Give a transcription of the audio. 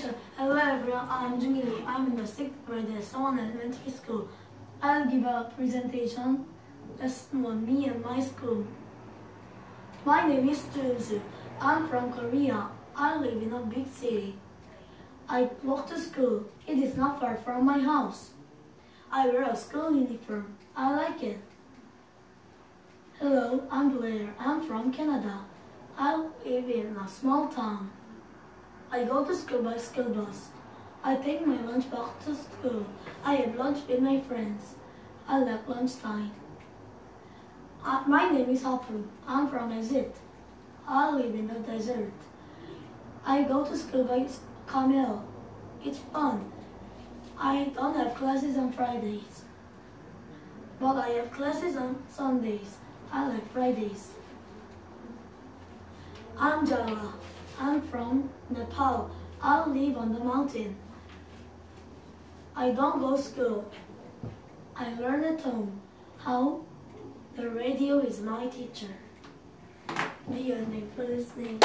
Hello everyone, I'm Jungi Lee. I'm in the 6th grade at Swan Elementary School. I'll give a presentation. Lesson 1, me and my school. My name is Junsu. I'm from Korea. I live in a big city. I walk to school. It is not far from my house. I wear a school uniform. I like it. Hello, I'm Blair. I'm from Canada. I live in a small town. I go to school by school bus. I take my lunch box to school. I have lunch with my friends. I like lunchtime. Uh, my name is Hapu. I'm from Egypt. I live in the desert. I go to school by camel. It's fun. I don't have classes on Fridays. But I have classes on Sundays. I like Fridays. I'm Jala. I'm from Nepal. I live on the mountain. I don't go school. I learn at home how the radio is my teacher. Be your name for listening.